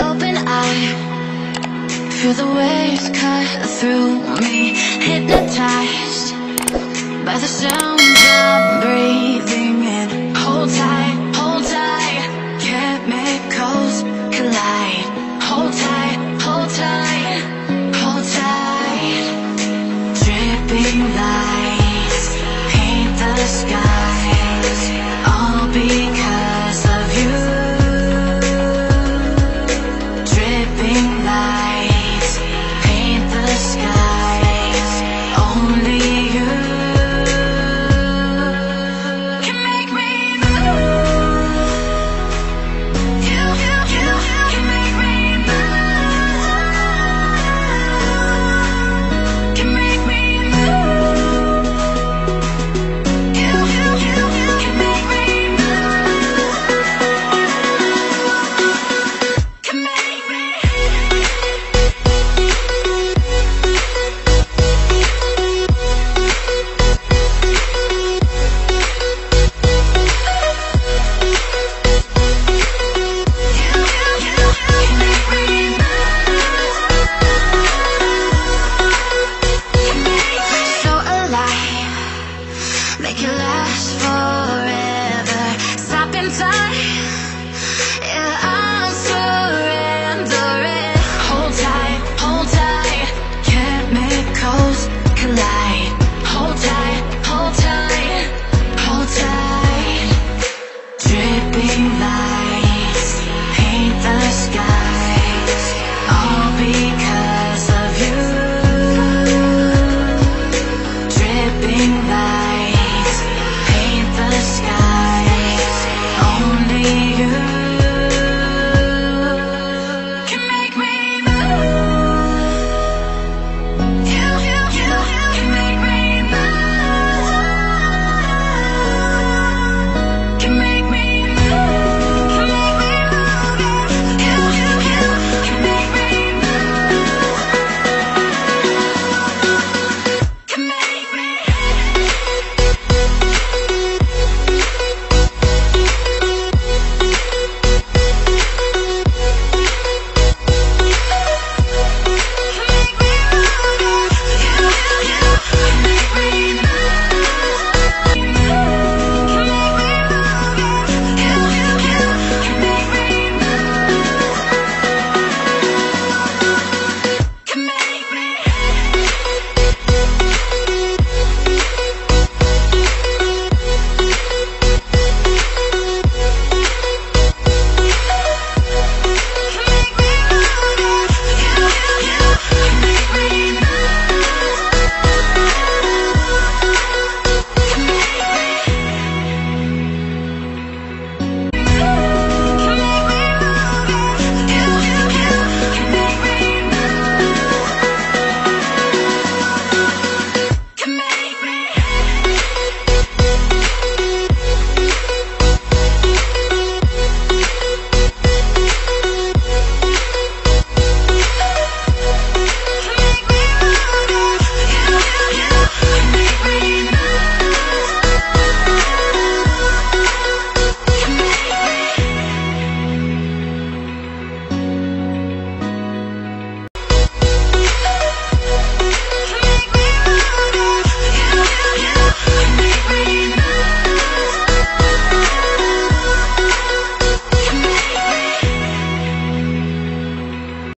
open eye. Feel the waves cut through me Hypnotized by the sound of breathing in. Hold tight, hold tight. Chemicals collide.